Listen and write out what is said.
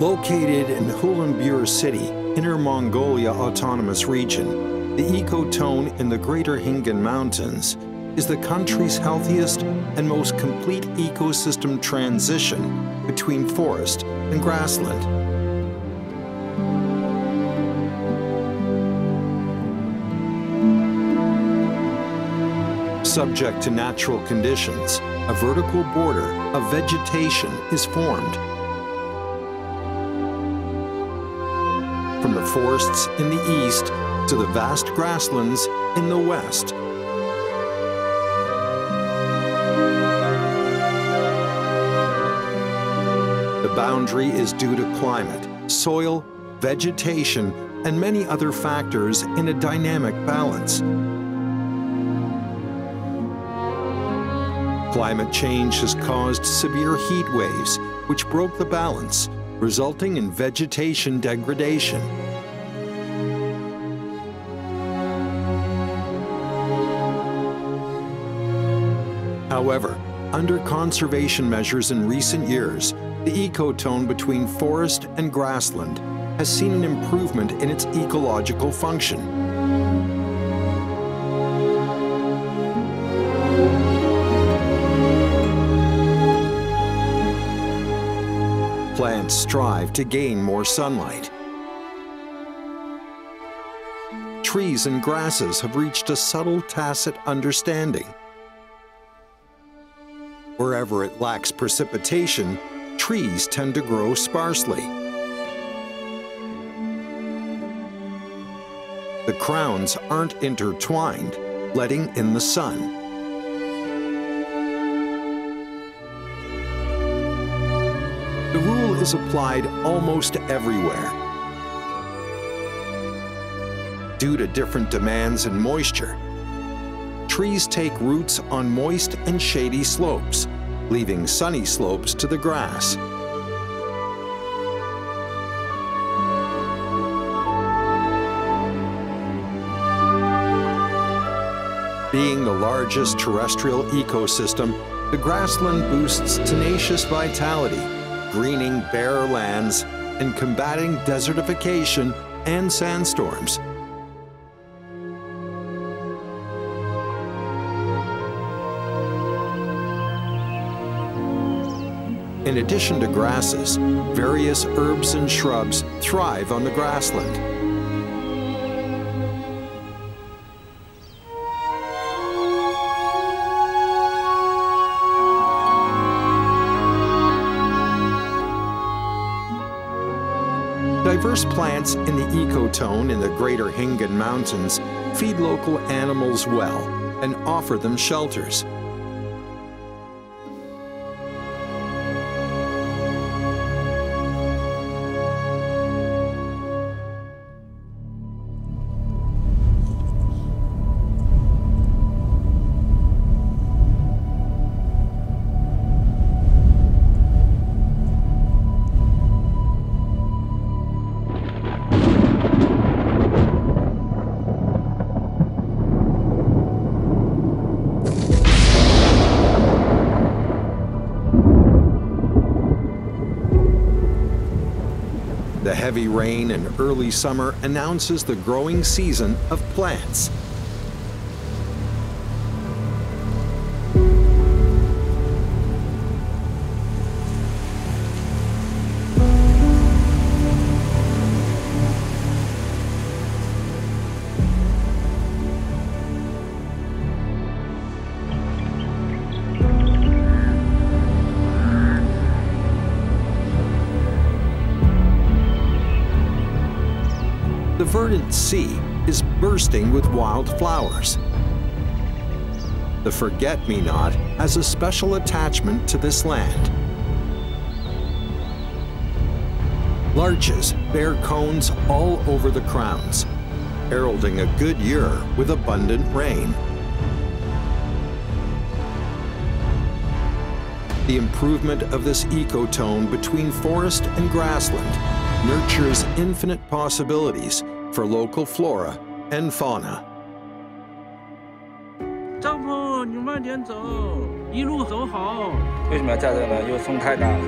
Located in Hulunbuir City, Inner Mongolia Autonomous Region, the ecotone in the Greater Hinggan Mountains is the country's healthiest and most complete ecosystem transition between forest and grassland. Subject to natural conditions, a vertical border of vegetation is formed from the forests in the east to the vast grasslands in the west. The boundary is due to climate, soil, vegetation, and many other factors in a dynamic balance. Climate change has caused severe heat waves, which broke the balance, resulting in vegetation degradation. However, under conservation measures in recent years, the ecotone between forest and grassland has seen an improvement in its ecological function. Plants strive to gain more sunlight. Trees and grasses have reached a subtle tacit understanding. Wherever it lacks precipitation, trees tend to grow sparsely. The crowns aren't intertwined, letting in the sun. The rule is applied almost everywhere. Due to different demands in moisture, trees take roots on moist and shady slopes, leaving sunny slopes to the grass. Being the largest terrestrial ecosystem, the grassland boosts tenacious vitality greening bare lands, and combating desertification and sandstorms. In addition to grasses, various herbs and shrubs thrive on the grassland. Diverse plants in the ecotone in the Greater Hinggan Mountains feed local animals well and offer them shelters. Heavy rain and early summer announces the growing season of plants. Verdant sea is bursting with wild flowers. The forget-me-not has a special attachment to this land. Larches bear cones all over the crowns, heralding a good year with abundant rain. The improvement of this ecotone between forest and grassland nurtures infinite possibilities for local flora and fauna. 帐篷，你慢点走，一路走好。为什么要架这个呢？因为风太大了。